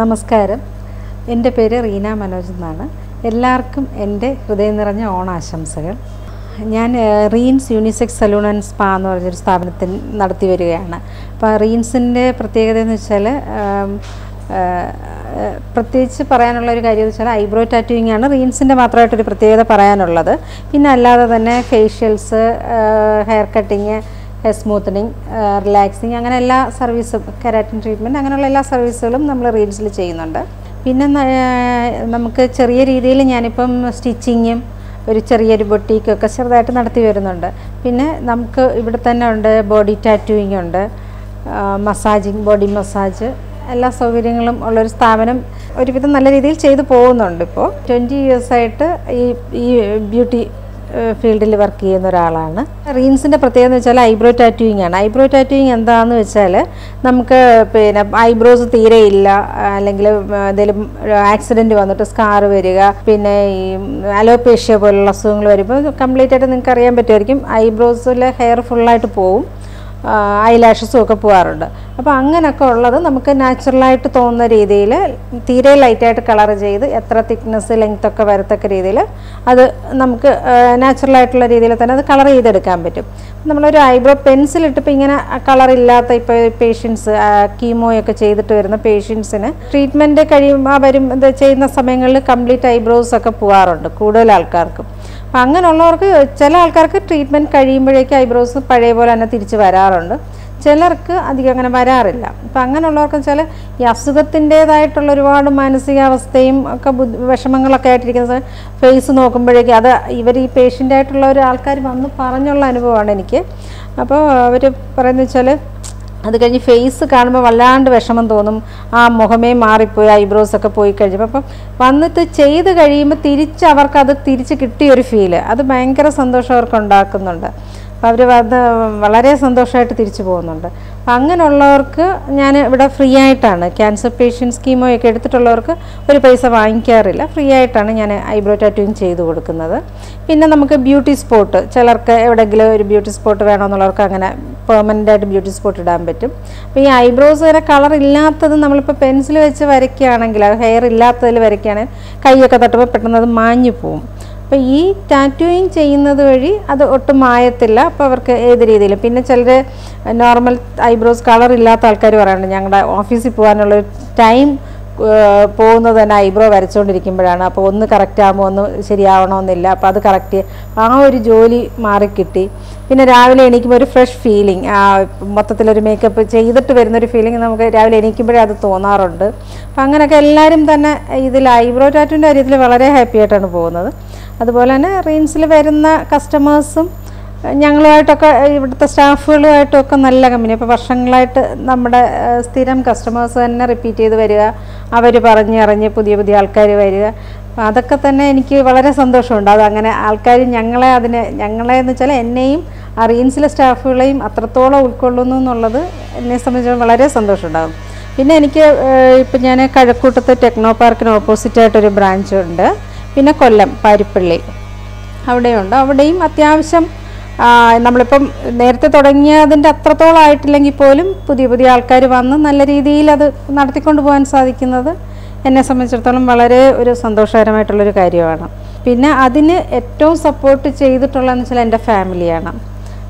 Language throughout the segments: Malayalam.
നമസ്കാരം. എന്റെ പേര് റീന മനോജ് എന്നാണ്. എല്ലാവർക്കും എന്റെ ഹൃദയം നിറഞ്ഞ ഓണാശംസകൾ. ഞാൻ Reens unisex salon and spa എന്ന് പറഞ്ഞൊരു സ്ഥാപനത്തിൽ നടത്തി വരികയാണ്. അപ്പോൾ റീൻസിന്റെ പ്രത്യേകത എന്ന് വെച്ചാൽ പ്രത്യേകിച്ച് പറയാനുള്ള ഒരു കാര്യം എന്ന് വെച്ചാൽ ഐബ്രോ ടാറ്റൂയിങ് ആണ് റീൻസിന്റെ മാത്രമായിട്ടൊരു പ്രത്യേകത പറയാനുള്ളത്. പിന്നെ അല്ലാതെ തന്നെ facials hair cutting hair smoothening relaxing അങ്ങനെ എല്ലാ സർവീസും കെരാറ്റിൻ ട്രീറ്റ്മെന്റ് അങ്ങനെയുള്ള എല്ലാ സർവീസുകളും നമ്മൾ റീൽസിൽ ചെയ്യുന്നുണ്ട്. പിന്നെ നമുക്ക് ചെറിയ രീതിയിൽ ഞാനിപ്പം സ്റ്റിച്ചിങ്ങും ഒരു ചെറിയൊരു ബൊട്ടീക്കൊക്കെ ചെറുതായിട്ട് നടത്തി വരുന്നുണ്ട്. പിന്നെ നമുക്ക് ഇവിടെ തന്നെ ഉണ്ട് ബോഡി ടാറ്റൂയിങ് ഉണ്ട് മസാജിങ് ബോഡി മസാജ് എല്ലാ സൗകര്യങ്ങളും ഉള്ളൊരു സ്ഥാപനം ഒരുവിധം നല്ല രീതിയിൽ ചെയ്തു പോകുന്നുണ്ട് ഇപ്പോൾ ട്വന്റി ഇയേഴ്സായിട്ട് ഈ ഈ ബ്യൂട്ടി ഫീൽഡിൽ വർക്ക് ചെയ്യുന്ന ഒരാളാണ്. റീൻസിന്റെ പ്രത്യേകത എന്ന് വെച്ചാൽ ഐബ്രോ ടാറ്റൂയിങ് ആണ്. ഐബ്രോ ടാറ്റൂയിങ് എന്താണെന്ന് വെച്ചാൽ നമുക്ക് പിന്നെ ഐബ്രോസ് തീരെ ഇല്ല. അല്ലെങ്കിൽ എന്തെങ്കിലും ആക്സിഡന്റ് വന്നിട്ട് സ്കാർ വരിക പിന്നെ ഈ അലോപേഷ്യ പോലുള്ള അസുഖങ്ങൾ വരുമ്പോൾ കംപ്ലീറ്റ് ആയിട്ട് നിങ്ങൾക്ക് അറിയാൻ പറ്റുമായിരിക്കും. ഐബ്രോസിലെ ഹെയർ ഫുള്ളായിട്ട് പോവും. ഐലാഷസും ഒക്കെ പോകാറുണ്ട് അപ്പോൾ അങ്ങനെയൊക്കെ ഉള്ളത് നമുക്ക് നാച്ചുറലായിട്ട് തോന്നുന്ന രീതിയിൽ തീരെ ലൈറ്റായിട്ട് കളർ ചെയ്ത് എത്ര തിക്നെസ് ലെങ്ത് ഒക്കെ വരത്തക്ക രീതിയിൽ അത് നമുക്ക് നാച്ചുറലായിട്ടുള്ള രീതിയിൽ തന്നെ അത് കളർ ചെയ്തെടുക്കാൻ പറ്റും. നമ്മളൊരു ഐബ്രോ പെൻസിൽ ഇട്ടിപ്പോൾ ഇങ്ങനെ കളർ ഇല്ലാത്ത ഇപ്പോൾ പേഷ്യൻസ് കീമോയൊക്കെ ചെയ്തിട്ട് വരുന്ന പേഷ്യൻസിന് ട്രീറ്റ്മെന്റ് കഴിയുമ്പോൾ വരും ചെയ്യുന്ന സമയങ്ങളിൽ കംപ്ലീറ്റ് ഐബ്രോസ് ഒക്കെ പോകാറുണ്ട് കൂടുതൽ ആൾക്കാർക്കും. അപ്പം അങ്ങനെയുള്ളവർക്ക് ചില ആൾക്കാർക്ക് ട്രീറ്റ്മെന്റ് കഴിയുമ്പോഴേക്കും ഐബ്രോസ് പഴയ പോലെ തന്നെ തിരിച്ച് വരാറുണ്ട്. ചിലർക്ക് അധികം അങ്ങനെ വരാറില്ല. അപ്പം അങ്ങനെയുള്ളവർക്ക് ചില ഈ അസുഖത്തിന്റേതായിട്ടുള്ള ഒരുപാട് മാനസികാവസ്ഥയും ഒക്കെ ബുദ്ധി വിഷമങ്ങളൊക്കെ ആയിട്ടിരിക്കുന്ന ഫേസ് നോക്കുമ്പോഴേക്കും അത് ഇവർ ഈ പേഷ്യന്റായിട്ടുള്ള ഒരു ആൾക്കാർ വന്ന് പറഞ്ഞുള്ള അനുഭവമാണ് എനിക്ക്. അപ്പോൾ അവർ പറയുന്നത് വെച്ചാൽ അത് കഴിഞ്ഞ് ഫേസ് കാണുമ്പോൾ വല്ലാണ്ട് വിഷമം തോന്നും. ആ മുഖമേ മാറിപ്പോയി ഐബ്രോസ് ഒക്കെ പോയി കഴിഞ്ഞപ്പോൾ അപ്പം വന്നിട്ട് ചെയ്ത് കഴിയുമ്പോൾ തിരിച്ച് അവർക്കത് തിരിച്ച് കിട്ടിയൊരു ഫീൽ അത് ഭയങ്കര സന്തോഷം അവർക്ക് ഉണ്ടാക്കുന്നുണ്ട്. അപ്പോൾ അവർ അത് വളരെ സന്തോഷമായിട്ട് തിരിച്ചു പോകുന്നുണ്ട്. അപ്പം അങ്ങനെയുള്ളവർക്ക് ഞാൻ ഇവിടെ ഫ്രീ ആയിട്ടാണ്. ക്യാൻസർ പേഷ്യൻസ് സ്കീമോയൊക്കെ എടുത്തിട്ടുള്ളവർക്ക് ഒരു പൈസ വാങ്ങിക്കാറില്ല. ഫ്രീ ആയിട്ടാണ് ഞാൻ ഐബ്രോ ടാറ്റൂയിങ് ചെയ്ത് കൊടുക്കുന്നത്. പിന്നെ നമുക്ക് ബ്യൂട്ടി സ്പോട്ട് ചിലർക്ക് എവിടെയെങ്കിലും ഒരു ബ്യൂട്ടി സ്പോട്ട് വേണമെന്നുള്ളവർക്ക് അങ്ങനെ പെർമനന്റ് ആയിട്ട് ബ്യൂട്ടി സ്പോട്ട് ഇടാൻ പറ്റും. അപ്പോൾ ഈ ഐബ്രോസ് വരെ കളർ ഇല്ലാത്തത് നമ്മളിപ്പോൾ പെൻസിൽ വെച്ച് വരയ്ക്കുകയാണെങ്കിൽ ഹെയർ ഇല്ലാത്തതിൽ വരയ്ക്കുകയാണെങ്കിൽ കൈയൊക്കെ തട്ടുമ്പോൾ പെട്ടെന്ന് അത് മാഞ്ഞു പോവും അപ്പോൾ ഈ ടാറ്റൂയിങ് ചെയ്യുന്നത് വഴി അത് ഒട്ടും മായത്തില്ല. അപ്പോൾ അവർക്ക് ഏത് രീതിയിലും. പിന്നെ ചിലർ നോർമൽ ഐബ്രോസ് കളർ ഇല്ലാത്ത ആൾക്കാർ പറയുന്നുണ്ട് ഞങ്ങളുടെ ഓഫീസിൽ പോകാനുള്ള ടൈം പോകുന്നത് തന്നെ ഐബ്രോ വരച്ചുകൊണ്ടിരിക്കുമ്പോഴാണ് അപ്പോൾ ഒന്ന് കറക്റ്റ് ആകുമ്പോൾ ഒന്ന് ശരിയാവണമെന്നില്ല അപ്പോൾ അത് കറക്റ്റ് ആ ഒരു ജോലി മാറിക്കിട്ടി. പിന്നെ രാവിലെ എണീക്കുമ്പോൾ ഒരു ഫ്രഷ് ഫീലിംഗ് ആ മൊത്തത്തിലൊരു മേക്കപ്പ് ചെയ്തിട്ട് വരുന്നൊരു ഫീലിംഗ് നമുക്ക് രാവിലെ എണീക്കുമ്പോഴേ അത് തോന്നാറുണ്ട്. അപ്പം അങ്ങനെയൊക്കെ എല്ലാവരും തന്നെ ഇതിൽ ഐബ്രോ ടാറ്റുവിന്റെ കാര്യത്തിൽ വളരെ ഹാപ്പി ആയിട്ടാണ് പോകുന്നത്. അതുപോലെ തന്നെ റീംസിൽ വരുന്ന കസ്റ്റമേഴ്സും ഞങ്ങളുമായിട്ടൊക്കെ ഇവിടുത്തെ സ്റ്റാഫുകളുമായിട്ടൊക്കെ നല്ല കമ്പനി അപ്പോൾ വർഷങ്ങളായിട്ട് നമ്മുടെ സ്ഥിരം കസ്റ്റമേഴ്സ് തന്നെ റിപ്പീറ്റ് ചെയ്ത് വരിക. അവർ പറഞ്ഞറിഞ്ഞ് പുതിയ പുതിയ ആൾക്കാർ വരിക. അപ്പോൾ അതൊക്കെ തന്നെ എനിക്ക് വളരെ സന്തോഷമുണ്ട്. അതങ്ങനെ ആൾക്കാർ ഞങ്ങളെ അതിനെ ഞങ്ങളെ എന്ന് വെച്ചാൽ എന്നെയും ആ റീൻസിലെ സ്റ്റാഫുകളെയും അത്രത്തോളം ഉൾക്കൊള്ളുന്നു എന്നുള്ളത് എന്നെ സംബന്ധിച്ച് വളരെ സന്തോഷമുണ്ടാകും. പിന്നെ എനിക്ക് ഇപ്പം ഞാൻ കഴക്കൂട്ടത്ത് ടെക്നോ പാർക്കിന് ഓപ്പോസിറ്റായിട്ടൊരു ബ്രാഞ്ച് ഉണ്ട്. പിന്നെ കൊല്ലം പാരിപ്പള്ളി. അവിടെയുണ്ട്. അവിടെയും അത്യാവശ്യം നമ്മളിപ്പം നേരത്തെ തുടങ്ങിയതിന്റെ അത്രത്തോളം ആയിട്ടില്ലെങ്കിൽ പോലും പുതിയ പുതിയ ആൾക്കാർ വന്ന് നല്ല രീതിയിൽ അത് നടത്തിക്കൊണ്ട് പോകാൻ സാധിക്കുന്നത് എന്നെ സംബന്ധിച്ചിടത്തോളം വളരെ ഒരു സന്തോഷകരമായിട്ടുള്ളൊരു കാര്യമാണ്. പിന്നെ അതിന് ഏറ്റവും സപ്പോർട്ട് ചെയ്തിട്ടുള്ളതെന്ന് വെച്ചാൽ എന്റെ ഫാമിലിയാണ്.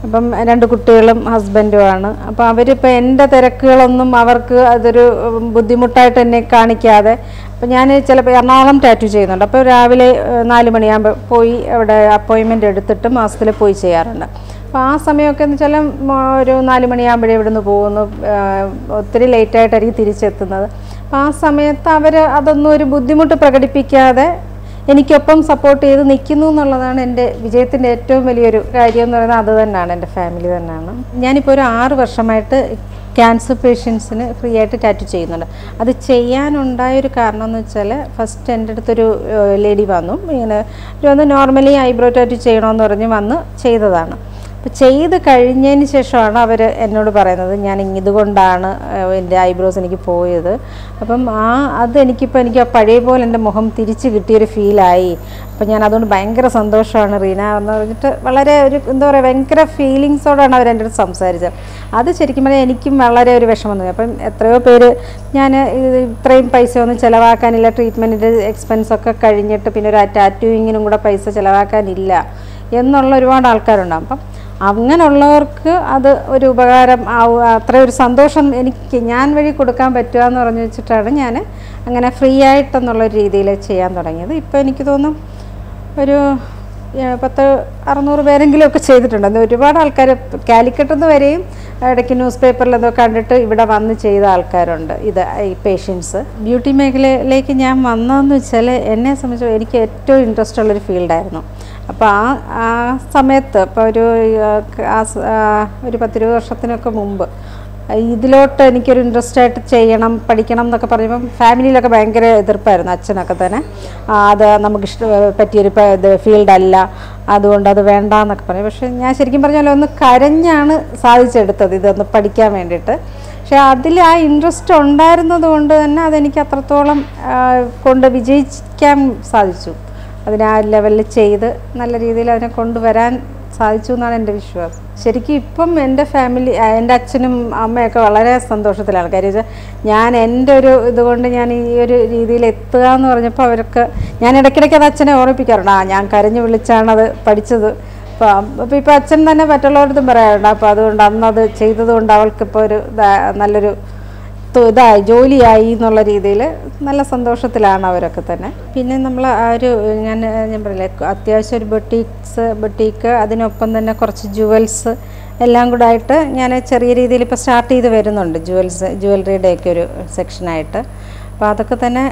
അപ്പം രണ്ട് കുട്ടികളും ഹസ്ബൻഡുമാണ്. അപ്പോൾ അവരിപ്പോൾ എന്റെ തിരക്കുകളൊന്നും അവർക്ക് അതൊരു ബുദ്ധിമുട്ടായിട്ട് എന്നെ കാണിക്കാതെ അപ്പോൾ ഞാൻ ചിലപ്പോൾ എറണാകുളം ടാറ്റു ചെയ്യുന്നുണ്ട്. അപ്പോൾ രാവിലെ നാല് മണിയാകുമ്പോൾ പോയി അവിടെ അപ്പോയിൻമെന്റ് എടുത്തിട്ട് മാസത്തിൽ പോയി ചെയ്യാറുണ്ട്. അപ്പോൾ ആ സമയമൊക്കെ എന്ന് വെച്ചാൽ ഒരു നാല് മണിയാകുമ്പോഴേ ഇവിടുന്ന് പോകുന്നു. ഒത്തിരി ലേറ്റായിട്ടായിരിക്കും തിരിച്ചെത്തുന്നത്. അപ്പോൾ ആ സമയത്ത് അവർ അതൊന്നും ഒരു ബുദ്ധിമുട്ട് പ്രകടിപ്പിക്കാതെ എനിക്കൊപ്പം സപ്പോർട്ട് ചെയ്ത് നിൽക്കുന്നു എന്നുള്ളതാണ് എന്റെ വിജയത്തിന്റെ ഏറ്റവും വലിയൊരു കാര്യം എന്ന് പറയുന്നത് അത് തന്നെയാണ് എന്റെ ഫാമിലി തന്നെയാണ്. ഞാനിപ്പോൾ ഒരു ആറ് വർഷമായിട്ട് ക്യാൻസർ പേഷ്യൻസിന് ഫ്രീ ആയിട്ട് ടാറ്റു ചെയ്യുന്നുണ്ട്. അത് ചെയ്യാനുണ്ടായൊരു കാരണം എന്ന് വെച്ചാൽ ഫസ്റ്റ് എന്റെ അടുത്തൊരു ലേഡി വന്നു. ഇങ്ങനെ വന്ന് നോർമലി ഐബ്രോ ടാറ്റു ചെയ്യണമെന്ന് പറഞ്ഞ് വന്ന് ചെയ്തതാണ്. അപ്പോൾ ചെയ്ത് കഴിഞ്ഞതിന് ശേഷമാണ് അവർ എന്നോട് പറയുന്നത് ഞാൻ ഇതുകൊണ്ടാണ് എന്റെ ഐബ്രോസ് എനിക്ക് പോയത്. അപ്പം ആ അത് എനിക്കിപ്പോൾ എനിക്ക് ആ പഴയ പോലെ എന്റെ മുഖം തിരിച്ച് കിട്ടിയൊരു ഫീലായി. അപ്പം ഞാൻ അതുകൊണ്ട് ഭയങ്കര സന്തോഷമാണ് റീന എന്ന് പറഞ്ഞിട്ട് വളരെ ഒരു എന്താ പറയുക ഭയങ്കര ഫീലിങ്സോടാണ് അവർ എന്റെ അടുത്ത് സംസാരിച്ചത്. അത് ശരിക്കും പറഞ്ഞാൽ എനിക്കും വളരെ ഒരു വിഷമം തോന്നി. അപ്പം എത്രയോ പേര് ഞാൻ ഇത്രയും പൈസ ഒന്നും ചിലവാക്കാനില്ല ട്രീറ്റ്മെന്റിന്റെ എക്സ്പെൻസ് ഒക്കെ കഴിഞ്ഞിട്ട് പിന്നെ ഒരു ടാറ്റൂയിങ്ങിനും കൂടെ പൈസ ചിലവാക്കാനില്ല എന്നുള്ള ഒരുപാട് ആൾക്കാരുണ്ടാകും അപ്പം അങ്ങനെയുള്ളവർക്ക് അത് ഒരു ഉപകാരം ആവുക അത്ര ഒരു സന്തോഷം എനിക്ക് ഞാൻ വഴി കൊടുക്കാൻ പറ്റുക എന്ന് പറഞ്ഞു വെച്ചിട്ടാണ് ഞാൻ അങ്ങനെ ഫ്രീ ആയിട്ടെന്നുള്ള രീതിയിൽ ചെയ്യാൻ തുടങ്ങിയത്. ഇപ്പോൾ എനിക്ക് തോന്നും ഒരു പത്ത് അറുന്നൂറ് പേരെങ്കിലും ഒക്കെ ചെയ്തിട്ടുണ്ട്. അത് ഒരുപാട് ആൾക്കാർ കാലിക്കറ്റ് നിന്ന് വരെയും ഇടയ്ക്ക് ന്യൂസ് പേപ്പറിലൊക്കെ കണ്ടിട്ട് ഇവിടെ വന്ന് ചെയ്ത ആൾക്കാരുണ്ട്. ഇത് ഈ പേഷ്യൻസ്. ബ്യൂട്ടി മേഖലയിലേക്ക് ഞാൻ വന്നതെന്ന് വെച്ചാൽ എന്നെ സംബന്ധിച്ച് എനിക്ക് ഏറ്റവും ഇൻട്രസ്റ്റ് ഉള്ളൊരു ഫീൽഡായിരുന്നു. അപ്പോൾ ആ ആ സമയത്ത് ഇപ്പോൾ ഒരു ഒരു പത്തിരുപത് വർഷത്തിനൊക്കെ മുമ്പ് ഇതിലോട്ട് എനിക്കൊരു ഇൻട്രസ്റ്റ് ആയിട്ട് ചെയ്യണം പഠിക്കണം എന്നൊക്കെ പറയുമ്പം ഫാമിലിയിലൊക്കെ ഭയങ്കര എതിർപ്പായിരുന്നു അച്ഛനൊക്കെ തന്നെ. അത് നമുക്ക് ഇഷ്ട പറ്റിയൊരു ഫീൽഡല്ല അതുകൊണ്ട് അത് വേണ്ട എന്നൊക്കെ പറയും പക്ഷേ ഞാൻ ശരിക്കും പറഞ്ഞാൽ ഒന്ന് കരഞ്ഞാണ് സാധിച്ചെടുത്തത് ഇതൊന്ന് പഠിക്കാൻ വേണ്ടിയിട്ട്. പക്ഷേ അതിൽ ആ ഇൻട്രസ്റ്റ് ഉണ്ടായിരുന്നത് കൊണ്ട് തന്നെ അതെനിക്ക് അത്രത്തോളം കൊണ്ട് വിജയിക്കാൻ സാധിച്ചു. അതിനെ ആ ലെവലിൽ ചെയ്ത് നല്ല രീതിയിൽ അതിനെ കൊണ്ടുവരാൻ സാധിച്ചു എന്നാണ് എന്റെ വിശ്വാസം. ശരിക്കും ഇപ്പം എന്റെ ഫാമിലി എന്റെ അച്ഛനും അമ്മയൊക്കെ വളരെ സന്തോഷത്തിലാണ്. കാര്യം വെച്ചാൽ ഞാൻ എന്റെ ഒരു ഇതുകൊണ്ട് ഞാൻ ഈ ഒരു രീതിയിൽ എത്തുക എന്ന് പറഞ്ഞപ്പോൾ അവർക്ക് ഞാൻ ഇടയ്ക്കിടയ്ക്ക് അത് അച്ഛനെ ഓർമ്മിപ്പിക്കാറുണ്ട്. ആ ഞാൻ കരഞ്ഞു വിളിച്ചാണത് പഠിച്ചത്. അപ്പോൾ ഇപ്പോൾ അച്ഛൻ തന്നെ മറ്റുള്ളവരടുത്തും പറയാറുണ്ട്. അപ്പോൾ അതുകൊണ്ട് അന്നത് ചെയ്തതുകൊണ്ട് അവൾക്കിപ്പോൾ ഒരു നല്ലൊരു ഇതായി ജോലിയായി എന്നുള്ള രീതിയിൽ നല്ല സന്തോഷത്തിലാണ് അവരൊക്കെ തന്നെ. പിന്നെ നമ്മൾ ആ ഒരു ഞാൻ ഞാൻ പറയില്ലേ അത്യാവശ്യം ഒരു ബൊട്ടീക്സ് ബൊട്ടീക്ക് അതിനൊപ്പം തന്നെ കുറച്ച് ജുവൽസ് എല്ലാം കൂടെ ആയിട്ട് ഞാൻ ചെറിയ രീതിയിൽ ഇപ്പോൾ സ്റ്റാർട്ട് ചെയ്ത് വരുന്നുണ്ട് ജുവൽസ് ജുവലറിയുടെ ഒക്കെ ഒരു സെക്ഷനായിട്ട് അപ്പോൾ അതൊക്കെ തന്നെ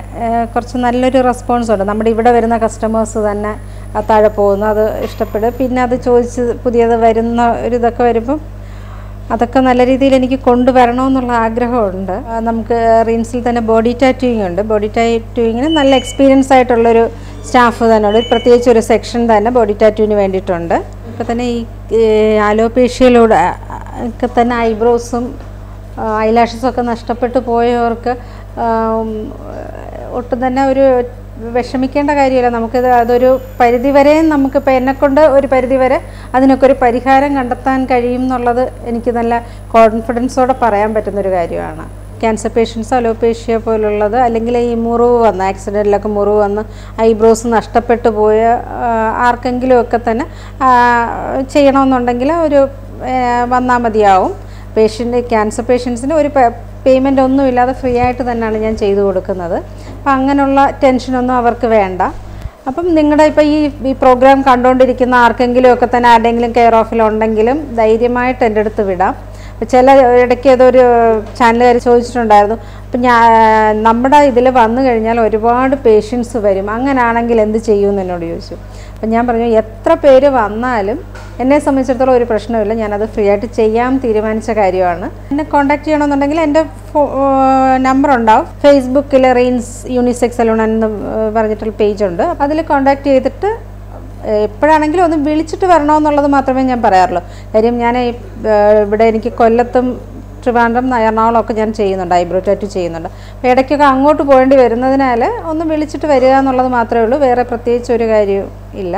കുറച്ച് നല്ലൊരു റെസ്പോൺസ് ഉണ്ട്. നമ്മുടെ ഇവിടെ വരുന്ന കസ്റ്റമേഴ്സ് തന്നെ താഴെ പോകുന്നു അത് ഇഷ്ടപ്പെടും. പിന്നെ അത് ചോദിച്ച് പുതിയത് വരുന്ന ഒരു ഇതൊക്കെ വരുമ്പം അതൊക്കെ നല്ല രീതിയിൽ എനിക്ക് കൊണ്ടുവരണമെന്നുള്ള ആഗ്രഹമുണ്ട്. നമുക്ക് റീംസിൽ തന്നെ ബോഡി ടാറ്റൂയിങ് ഉണ്ട്. ബോഡി ടാറ്റൂയിങ്ങിന് നല്ല എക്സ്പീരിയൻസ് ആയിട്ടുള്ളൊരു സ്റ്റാഫ് തന്നെ ഉണ്ട് പ്രത്യേകിച്ച് ഒരു സെക്ഷൻ തന്നെ ബോഡി ടാറ്റൂവിന് വേണ്ടിയിട്ടുണ്ട്. ഇപ്പോൾ തന്നെ ഈ ആലോപേഷ്യയിലൂടെ ഒക്കെ തന്നെ ഐബ്രോസും ഐലാഷസും ഒക്കെ നഷ്ടപ്പെട്ടു പോയവർക്ക് ഒട്ടും തന്നെ ഒരു വിഷമിക്കേണ്ട കാര്യമില്ല. നമുക്കിത് അതൊരു പരിധിവരെയും വരെ നമുക്കിപ്പോൾ എന്നെക്കൊണ്ട് ഒരു പരിധിവരെ അതിനൊക്കെ ഒരു പരിഹാരം കണ്ടെത്താൻ കഴിയും എന്നുള്ളത് എനിക്ക് നല്ല കോൺഫിഡൻസോടെ പറയാൻ പറ്റുന്നൊരു കാര്യമാണ്. ക്യാൻസർ പേഷ്യൻസ് അലോപേഷ്യ പോലുള്ളത് അല്ലെങ്കിൽ ഈ മുറിവ് വന്ന് ആക്സിഡന്റിലൊക്കെ മുറിവ് വന്ന് ഐബ്രോസ് നഷ്ടപ്പെട്ടു പോയ ആർക്കെങ്കിലുമൊക്കെ തന്നെ ചെയ്യണമെന്നുണ്ടെങ്കിൽ ഒരു വന്നാൽ മതിയാവും. പേഷ്യന്റ് ക്യാൻസർ പേഷ്യൻസിന് ഒരു പേയ്മെന്റ് ഒന്നുമില്ലാതെ ഫ്രീ ആയിട്ട് തന്നെയാണ് ഞാൻ ചെയ്തു കൊടുക്കുന്നത്. അപ്പം അങ്ങനെയുള്ള ടെൻഷനൊന്നും അവർക്ക് വേണ്ട. അപ്പം നിങ്ങളുടെ ഇപ്പോൾ ഈ ഈ പ്രോഗ്രാം കണ്ടുകൊണ്ടിരിക്കുന്ന ആർക്കെങ്കിലും ഒക്കെ തന്നെ ആരുടെയെങ്കിലും കെയർ ഓഫിലുണ്ടെങ്കിലും ധൈര്യമായിട്ട് എന്റെ അടുത്ത് വിടാം. ചില ഇടയ്ക്ക് ഏതൊരു ചാനലുകാർ ചോദിച്ചിട്ടുണ്ടായിരുന്നു അപ്പം ഞാൻ നമ്മുടെ ഇതിൽ വന്നു കഴിഞ്ഞാൽ ഒരുപാട് പേഷ്യൻസ് വരും. അങ്ങനെയാണെങ്കിൽ എന്ത് ചെയ്യുമെന്ന് എന്നോട് ചോദിച്ചു. അപ്പം ഞാൻ പറഞ്ഞു എത്ര പേര് വന്നാലും എന്നെ സംബന്ധിച്ചിടത്തോളം ഒരു പ്രശ്നമില്ല ഞാനത് ഫ്രീ ആയിട്ട് ചെയ്യാൻ തീരുമാനിച്ച കാര്യമാണ്. എന്നെ കോൺടാക്ട് ചെയ്യണമെന്നുണ്ടെങ്കിൽ എന്റെ നമ്പർ ഉണ്ടാവും. ഫേസ്ബുക്കിൽ റെയിൻസ് യൂണിസെക്സ് അലോൺ എന്ന് പറഞ്ഞിട്ടുള്ള പേജുണ്ട് അപ്പോൾ അതിൽ കോൺടാക്ട് ചെയ്തിട്ട് എപ്പോഴാണെങ്കിലും ഒന്ന് വിളിച്ചിട്ട് വരണമെന്നുള്ളത് മാത്രമേ ഞാൻ പറയാറുള്ളൂ. കാര്യം ഞാൻ ഇവിടെ എനിക്ക് കൊല്ലത്തും ട്രിവാൻഡ്രം എറണാകുളമൊക്കെ ഞാൻ ചെയ്യുന്നുണ്ട് ഐബ്രോ ടാറ്റു ചെയ്യുന്നുണ്ട്. അപ്പോൾ ഇടയ്ക്കൊക്കെ അങ്ങോട്ട് പോകേണ്ടി വരുന്നതിനാൽ ഒന്ന് വിളിച്ചിട്ട് വരിക എന്നുള്ളത് മാത്രമേ ഉള്ളൂ. വേറെ പ്രത്യേകിച്ച് ഒരു കാര്യവും ഇല്ല.